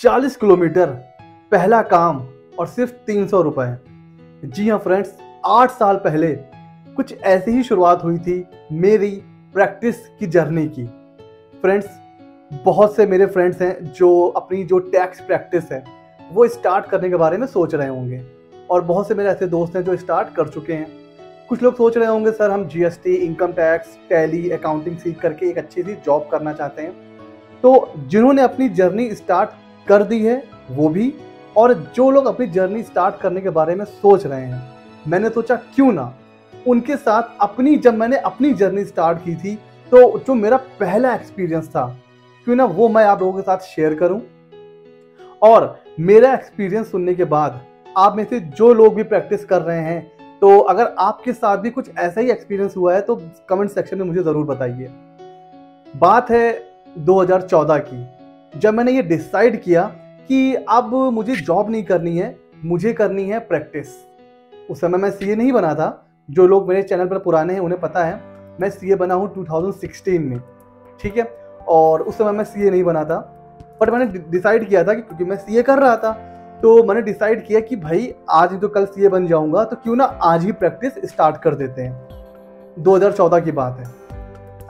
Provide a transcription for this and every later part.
40 kilometre पहला काम और सिर्फ़ तीन सौ रुपए। जी हाँ फ्रेंड्स, आठ साल पहले कुछ ऐसी ही शुरुआत हुई थी मेरी प्रैक्टिस की जर्नी की। फ्रेंड्स, बहुत से मेरे फ्रेंड्स हैं जो अपनी जो टैक्स प्रैक्टिस है, वो स्टार्ट करने के बारे में सोच रहे होंगे। और बहुत से मेरे ऐसे दोस्त हैं जो स्टार्ट कर चुके हैं। कुछ लोग सोच रहे होंगे, सर, हम GST income tax Tally accounting सीख करके एक अच्छी सी जॉब करना चाहते हैं। तो जिन्होंने अपनी जर्नी स्टार्ट कर दी है, वो भी। और जो लोग अपनी जर्नी स्टार्ट करने के बारे में सोच रहे हैं, मैंने सोचा क्यों ना उनके साथ अपनी जब मैंने अपनी जर्नी स्टार्ट की थी। तो जो मेरा पहला एक्सपीरियंस था, क्यों ना वो मैं आप लोगों के साथ शेयर करूँ? और मेरा एक्सपीरियंस सुनने के बाद आप में से जो लोग भी प्रैक्टिस कर रहे हैं तो अगर आपके साथ भी कुछ ऐसा ही एक्सपीरियंस हुआ है तो कमेंट सेक्शन में मुझे ज़रूर बताइए। बात है 2014 की। जब मैंने ये डिसाइड किया कि अब मुझे जॉब नहीं करनी है, मुझे करनी है प्रैक्टिस उस समय मैं सीए नहीं बना था। जो लोग मेरे चैनल पर पुराने हैं, उन्हें पता है, मैं सीए बना हूँ 2016 में, ठीक है? और उस समय मैं सीए नहीं बना था। बट मैंने डिसाइड किया था कि क्योंकि मैं सीए कर रहा था तो मैंने डिसाइड किया कि भाई, आज ही तो कल सीए बन जाऊँगा तो क्यों ना आज ही प्रैक्टिस स्टार्ट कर देते हैं। 2014 की बात है।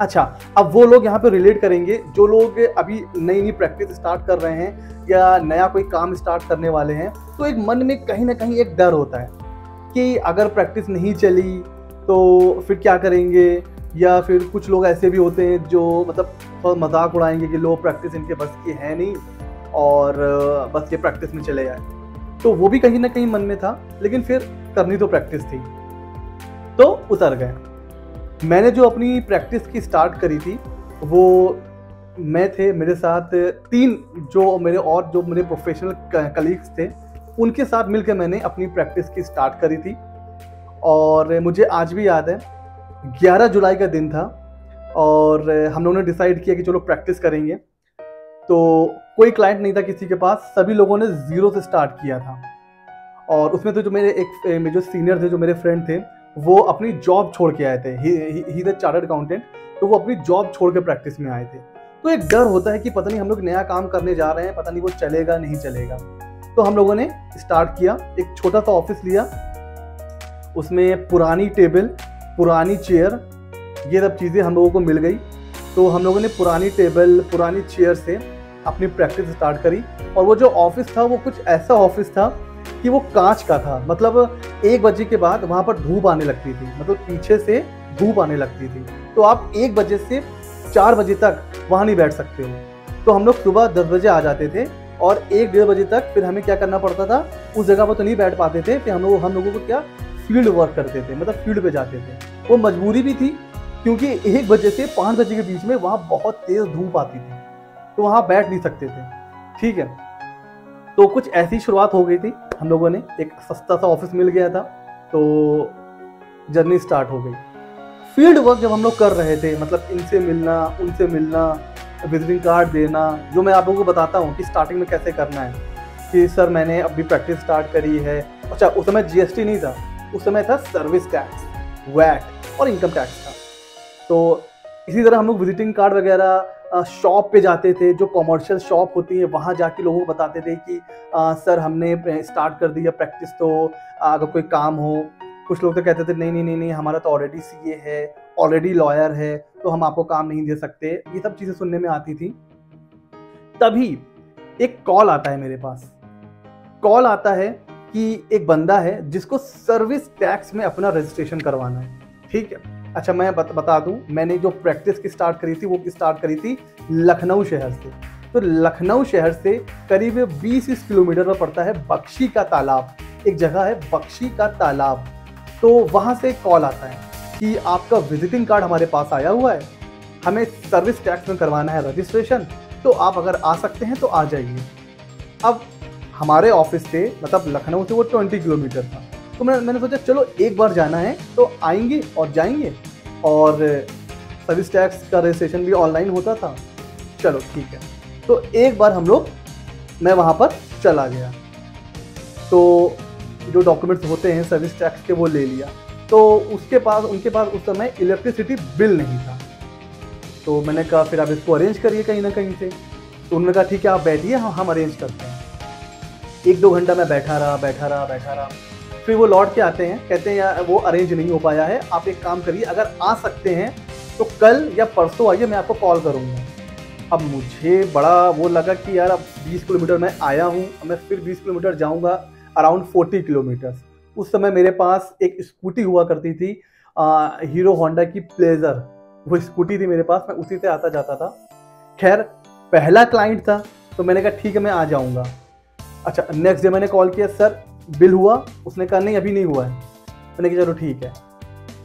अच्छा अब वो लोग यहाँ पे रिलेट करेंगे, जो लोग अभी नई नई प्रैक्टिस स्टार्ट कर रहे हैं या नया कोई काम स्टार्ट करने वाले हैं तो एक मन में कहीं ना कहीं एक डर होता है कि अगर प्रैक्टिस नहीं चली तो फिर क्या करेंगे? या फिर कुछ लोग ऐसे भी होते हैं जो मतलब थोड़ा मज़ाक उड़ाएँगे कि लो प्रैक्टिस इनके बस की है नहीं और बस ये प्रैक्टिस में चले जाए तो वो भी कहीं ना कहीं मन में था, लेकिन फिर करनी तो प्रैक्टिस थी। तो उतर गए। मैंने जो अपनी प्रैक्टिस की स्टार्ट करी थी, वो मैं थे, मेरे साथ तीन जो मेरे और जो मेरे प्रोफेशनल कलीग्स थे, उनके साथ मिलकर मैंने अपनी प्रैक्टिस की स्टार्ट करी थी। और मुझे आज भी याद है 11 जुलाई का दिन था और हम लोगों ने डिसाइड किया कि चलो प्रैक्टिस करेंगे। तो कोई क्लाइंट नहीं था किसी के पास, सभी लोगों ने ज़ीरो से स्टार्ट किया था। और उसमें तो जो मेरे एक जो सीनियर थे, जो मेरे फ्रेंड थे वो अपनी जॉब छोड़ के आए थे। ही द चार्टर्ड अकाउंटेंट तो वो अपनी जॉब छोड़ के प्रैक्टिस में आए थे। तो एक डर होता है कि पता नहीं हम लोग नया काम करने जा रहे हैं, पता नहीं वो चलेगा, नहीं चलेगा। तो हम लोगों ने स्टार्ट किया, एक छोटा सा ऑफ़िस लिया। उसमें पुरानी टेबल पुरानी चेयर ये सब चीज़ें हम लोगों को मिल गई। तो हम लोगों ने पुरानी टेबल पुरानी चेयर से अपनी प्रैक्टिस स्टार्ट करी। और वो जो ऑफ़िस था, वो कुछ ऐसा ऑफ़िस था कि वो कांच का था। मतलब एक बजे के बाद वहाँ पर धूप आने लगती थी। मतलब पीछे से धूप आने लगती थी। तो आप एक बजे से चार बजे तक वहाँ नहीं बैठ सकते हो। तो हम लोग सुबह दस बजे आ जाते थे और एक डेढ़ बजे तक फिर हमें क्या करना पड़ता था? उस जगह पर तो नहीं बैठ पाते थे। फिर हम लोग, हम लोगों को क्या? फ़ील्ड वर्क करते थे। मतलब फ़ील्ड पे जाते थे। वो मजबूरी भी थी क्योंकि एक बजे से पाँच बजे के बीच में वहाँ बहुत तेज़ धूप आती थी। तो वहाँ बैठ नहीं सकते थे। ठीक है? तो कुछ ऐसी शुरुआत हो गई थी। हम लोगों ने एक सस्ता सा ऑफ़िस मिल गया था तो जर्नी स्टार्ट हो गई। फ़ील्ड वर्क जब हम लोग कर रहे थे मतलब इनसे मिलना, उनसे मिलना विजिटिंग कार्ड देना, जो मैं आप लोगों को बताता हूँ कि स्टार्टिंग में कैसे करना है, कि सर मैंने अभी प्रैक्टिस स्टार्ट करी है। अच्छा उस समय जीएसटी नहीं था, उस समय था सर्विस टैक्स वैट और इनकम टैक्स था। तो इसी तरह हम लोग विजिटिंग कार्ड वगैरह शॉप पे जाते थे जो कॉमर्शियल शॉप होती है वहाँ जाके लोगों को बताते थे कि आ, सर हमने स्टार्ट कर दिया प्रैक्टिस तो अगर कोई काम हो। कुछ लोग तो कहते थे नहीं नहीं नहीं नहीं हमारा तो ऑलरेडी सी है ऑलरेडी लॉयर है तो हम आपको काम नहीं दे सकते। ये सब चीज़ें सुनने में आती थी। तभी एक कॉल आता है मेरे पास। कॉल आता है कि एक बंदा है जिसको सर्विस टैक्स में अपना रजिस्ट्रेशन करवाना है। ठीक है? अच्छा मैं बत, बता दूँ मैंने जो प्रैक्टिस की स्टार्ट करी थी वो स्टार्ट करी थी लखनऊ शहर से। तो लखनऊ शहर से करीब 20 किलोमीटर पर पड़ता है बख्शी का तालाब। एक जगह है बख्शी का तालाब। तो वहाँ से कॉल आता है कि आपका विजिटिंग कार्ड हमारे पास आया हुआ है। हमें सर्विस टैक्स में करवाना है रजिस्ट्रेशन तो आप अगर आ सकते हैं तो आ जाइए। अब हमारे ऑफ़िस से मतलब लखनऊ से वो ट्वेंटी किलोमीटर था। तो मैं, मैंने सोचा, चलो, एक बार जाना है तो आएँगे और जाएँगे। और सर्विस टैक्स का रजिस्ट्रेशन भी ऑनलाइन होता था। चलो, ठीक है। तो एक बार हम लोग, मैं वहाँ पर चला गया। तो जो डॉक्यूमेंट्स होते हैं सर्विस टैक्स के वो ले लिया। तो उसके पास, उनके पास उस समय इलेक्ट्रिसिटी बिल नहीं था। तो मैंने कहा, फिर आप इसको अरेंज करिए कहीं ना कहीं से। तो उन्होंने कहा, ठीक है, आप बैठिए, हम हम अरेंज करते हैं। एक दो घंटा मैं बैठा रहा बैठा रहा बैठा रहा। फिर वो लौट के आते हैं कहते हैं यार वो अरेंज नहीं हो पाया है आप एक काम करिए अगर आ सकते हैं तो कल या परसों आइए मैं आपको कॉल करूँगा। अब मुझे बड़ा वो लगा कि यार अब 20 किलोमीटर मैं आया हूँ मैं फिर 20 किलोमीटर जाऊँगा अराउंड 40 किलोमीटर उस समय मेरे पास एक स्कूटी हुआ करती थी आ, हीरो होंडा की प्लेजर वो स्कूटी थी मेरे पास मैं उसी से आता जाता था। खैर पहला क्लाइंट था तो मैंने कहा ठीक है मैं आ जाऊँगा। अच्छा नेक्स्ट डे मैंने कॉल किया सर बिल हुआ, उसने कहा, नहीं, अभी नहीं हुआ है। मैंने कहा, चलो ठीक है।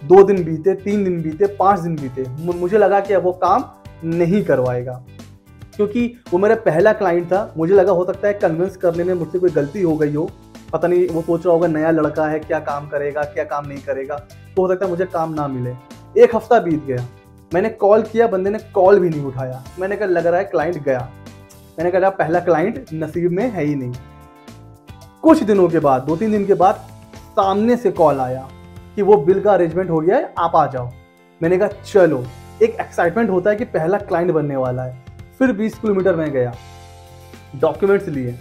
दो दिन बीते, तीन दिन बीते, पाँच दिन बीते। मुझे लगा कि अब वो काम नहीं करवाएगा। क्योंकि वो मेरा पहला क्लाइंट था, मुझे लगा, हो सकता है कन्विंस करने में मुझसे कोई गलती हो गई हो। पता नहीं, वो सोच रहा होगा, नया लड़का है, क्या काम करेगा, क्या काम नहीं करेगा। तो हो सकता है मुझे काम ना मिले। एक हफ़्ता बीत गया। मैंने कॉल किया, बंदे ने कॉल भी नहीं उठाया। मैंने कहा, लग रहा है क्लाइंट गया। मैंने कहा, पहला क्लाइंट नसीब में है ही नहीं। कुछ दिनों के बाद दो तीन दिन के बाद सामने से कॉल आया कि वो बिल का अरेंजमेंट हो गया है, आप आ जाओ। मैंने कहा, चलो। एक एक्साइटमेंट होता है कि पहला क्लाइंट बनने वाला है। फिर 20 किलोमीटर में गया। डॉक्यूमेंट्स लिए।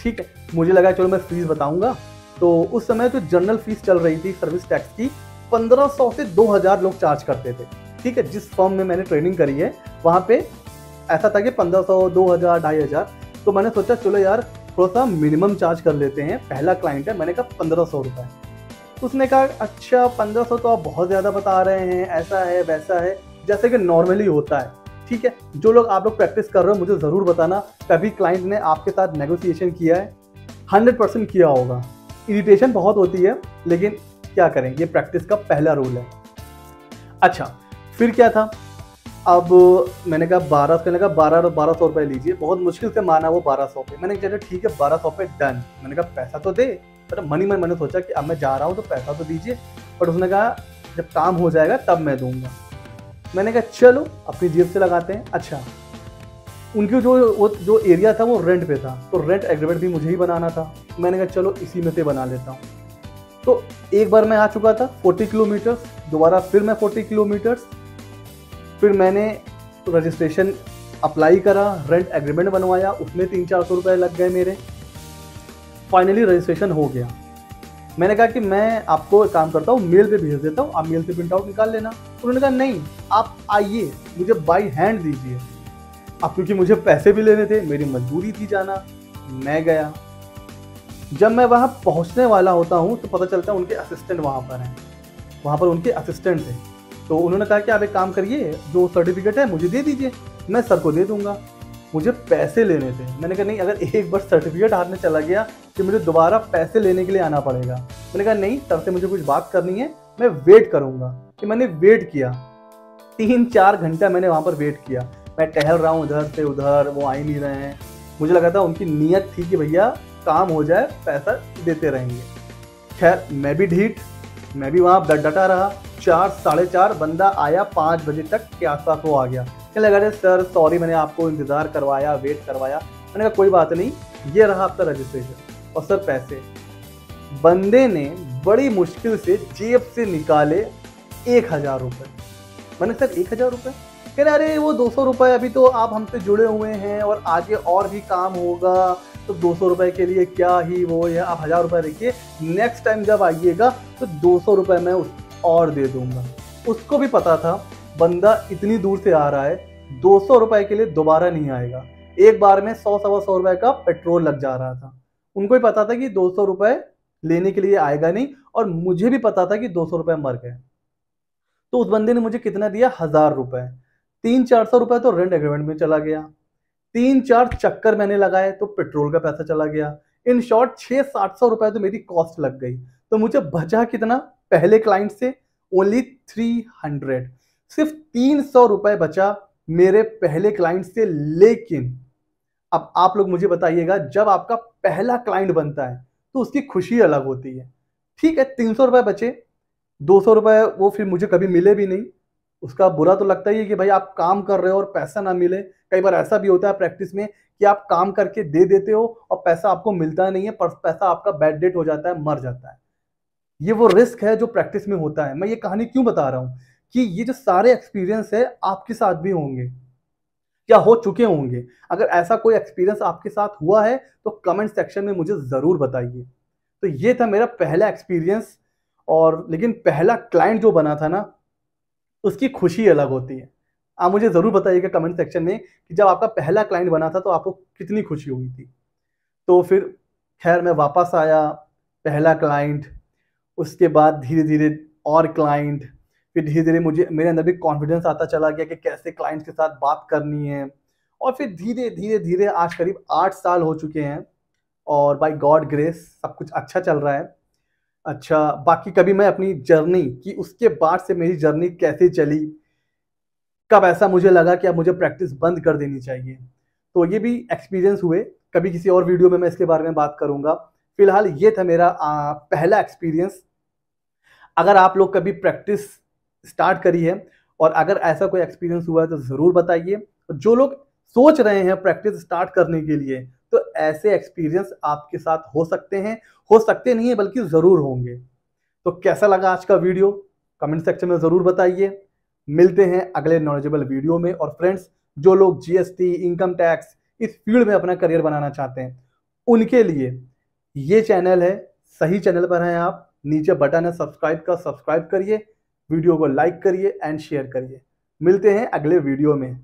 ठीक है, मुझे लगा, चलो मैं फ़ीस बताऊँगा। तो उस समय जो जनरल फ़ीस चल रही थी सर्विस टैक्स की। 1500 से 2000 लोग चार्ज करते थे। ठीक है, जिस फॉर्म में मैंने ट्रेनिंग करी है, वहाँ पे ऐसा था कि 1500 2000 ढाई हज़ार। तो मैंने सोचा, चलो यार थोड़ा सा मिनिमम चार्ज कर लेते हैं। पहला क्लाइंट है, मैंने कहा पंद्रह सौ रुपये उसने कहा अच्छा पंद्रह सौ तो आप बहुत ज़्यादा बता रहे हैं, ऐसा है, वैसा है। जैसे कि नॉर्मली होता है, ठीक है? जो लोग आप लोग प्रैक्टिस कर रहे हो, मुझे ज़रूर बताना। कभी क्लाइंट ने आपके साथ नेगोशिएशन किया है। हंड्रेड परसेंट किया होगा। इरिटेशन बहुत होती है, लेकिन क्या करें? ये प्रैक्टिस का पहला रूल है। अच्छा फिर क्या था? अब मैंने कहा बारह कहने कहा बारह बारह सौ रुपये लीजिए। बहुत मुश्किल से माना वो बारह सौ पे। मैंने कहा, ठीक है, बारह सौ पे डन मैंने कहा, पैसा तो दे। पर मनी मन मैंने सोचा कि अब मैं जा रहा हूँ तो पैसा तो दीजिए। बट उसने कहा, जब काम हो जाएगा, तब मैं दूँगा। मैंने कहा, चलो, अपनी जेब से लगाते हैं। अच्छा उनकी जो, वो, जो एरिया था, वो रेंट पे था। तो रेंट एग्रीमेंट भी मुझे ही बनाना था। मैंने कहा, चलो, इसी में से बना लेता हूँ। तो एक बार मैं आ चुका था 40 किलोमीटर्स दोबारा फिर मैं 40 किलोमीटर्स फिर मैंने रजिस्ट्रेशन अप्लाई करा रेंट एग्रीमेंट बनवाया, उसमें तीन चार सौ रुपये लग गए मेरे। फाइनली रजिस्ट्रेशन हो गया। मैंने कहा कि मैं आपको एक काम करता हूँ मेल पे भेज देता हूँ, आप मेल से प्रिंट आउट निकाल लेना। उन्होंने कहा, नहीं, आप आइए, मुझे बाई हैंड दीजिए। अब क्योंकि मुझे पैसे भी लेने थे, मेरी मजबूरी थी जाना, मैं गया। जब मैं वहाँ पहुँचने वाला होता हूँ तो पता चलता है उनके असिस्टेंट वहाँ पर हैं। वहाँ पर उनके असिस्टेंट थे। तो उन्होंने कहा कि आप एक काम करिए, जो सर्टिफिकेट है मुझे दे दीजिए, मैं सर को दे दूँगा। मुझे पैसे लेने थे। मैंने कहा, नहीं, अगर एक बार सर्टिफिकेट हाथ में चला गया कि मुझे दोबारा पैसे लेने के लिए आना पड़ेगा। मैंने कहा, नहीं, सर से मुझे कुछ बात करनी है, मैं वेट करूँगा। कि मैंने वेट किया। तीन चार घंटा मैंने वहाँ पर वेट किया। मैं टहल रहा हूँ उधर से उधर, वो आ ही नहीं रहे हैं। मुझे लगा था उनकी नीयत थी कि भैया काम हो जाए, पैसा देते रहेंगे। खैर, मैं भी ढीठ, मैं भी वहाँ डटा रहा। चार, साढ़े चार, बंदा आया पाँच बजे तक के आसपास वो आ गया। क्या लगा रहे सर सॉरी मैंने आपको इंतज़ार करवाया वेट करवाया। मैंने कहा, कोई बात नहीं, ये रहा आपका रजिस्ट्रेशन और सर, पैसे। बंदे ने बड़ी मुश्किल से जेब से निकाले एक हज़ार रुपये मैंने सर एक हज़ार रुपये कह रहे, अरे, वो दो सौ रुपये अभी तो आप हमसे जुड़े हुए हैं और आगे और भी काम होगा तो दो सौ रुपये के लिए क्या ही वो है, आप हज़ार रुपये देखिए नेक्स्ट टाइम जब आइएगा तो दो सौ रुपये मैं उस और दे दूँगा। उसको भी पता था, बंदा इतनी दूर से आ रहा है, दो सौ रुपये के लिए दोबारा नहीं आएगा। एक बार में सौ, सवा सौ रुपये का पेट्रोल लग जा रहा था। उनको भी पता था कि दो सौ रुपये लेने के लिए आएगा नहीं, और मुझे भी पता था कि दो सौ रुपये मर गए। तो उस बंदे ने मुझे कितना दिया? हज़ार रुपए। तीन चार सौ रुपए तो रेंट एग्रीमेंट में चला गया। तीन चार चक्कर मैंने लगाए तो पेट्रोल का पैसा चला गया। इन शॉर्ट छः सात सौ रुपए तो मेरी कॉस्ट लग गई। तो मुझे बचा कितना? पहले क्लाइंट से ओनली थ्री हंड्रेड सिर्फ़ तीन सौ रुपये बचा मेरे पहले क्लाइंट से, लेकिन अब आप लोग मुझे बताइएगा, जब आपका पहला क्लाइंट बनता है तो उसकी खुशी अलग होती है। ठीक है, तीन सौ रुपये बचे, दो सौ रुपये वो फिर मुझे कभी मिले भी नहीं। उसका बुरा तो लगता ही है कि भाई आप काम कर रहे हो और पैसा ना मिले। कई बार ऐसा भी होता है प्रैक्टिस में कि आप काम करके दे देते हो और पैसा आपको मिलता नहीं है, पर पैसा आपका बैड डेट हो जाता है, मर जाता है। ये वो रिस्क है जो प्रैक्टिस में होता है। मैं ये कहानी क्यों बता रहा हूँ? कि ये जो सारे एक्सपीरियंस है, आपके साथ भी होंगे। या हो चुके होंगे। अगर ऐसा कोई एक्सपीरियंस आपके साथ हुआ है तो कमेंट सेक्शन में मुझे ज़रूर बताइए। तो ये था मेरा पहला एक्सपीरियंस, और लेकिन पहला क्लाइंट जो बना था ना, उसकी खुशी अलग होती है। आप मुझे ज़रूर बताइएगा कमेंट सेक्शन में कि जब आपका पहला क्लाइंट बना था तो आपको कितनी खुशी हुई थी। तो फिर खैर, मैं वापस आया, पहला क्लाइंट उसके बाद धीरे धीरे और क्लाइंट फिर धीरे धीरे मुझे, मेरे अंदर भी कॉन्फिडेंस आता चला गया कि कैसे क्लाइंट्स के साथ बात करनी है। और फिर धीरे धीरे धीरे आज करीब आठ साल हो चुके हैं और बाय गॉड ग्रेस सब कुछ अच्छा चल रहा है। अच्छा बाकी कभी मैं अपनी जर्नी कि उसके बाद से मेरी जर्नी कैसे चली, कब ऐसा मुझे लगा कि अब मुझे प्रैक्टिस बंद कर देनी चाहिए। तो ये भी एक्सपीरियंस हुए, कभी किसी और वीडियो में मैं इसके बारे में बात करूँगा। फ़िलहाल ये था मेरा आ, पहला एक्सपीरियंस अगर आप लोग कभी प्रैक्टिस स्टार्ट करी है और अगर ऐसा कोई एक्सपीरियंस हुआ है तो ज़रूर बताइए। जो लोग सोच रहे हैं प्रैक्टिस स्टार्ट करने के लिए तो ऐसे एक्सपीरियंस आपके साथ हो सकते हैं। हो सकते नहीं है बल्कि ज़रूर होंगे। तो कैसा लगा आज का वीडियो कमेंट सेक्शन में ज़रूर बताइए। मिलते हैं अगले नॉलेजेबल वीडियो में। और फ्रेंड्स जो लोग जीएसटी इनकम टैक्स इस फ़ील्ड में अपना करियर बनाना चाहते हैं उनके लिए ये चैनल है, सही चैनल पर हैं आप। नीचे बटन है सब्सक्राइब का सब्सक्राइब करिए। वीडियो को लाइक करिए एंड शेयर करिए। मिलते हैं अगले वीडियो में।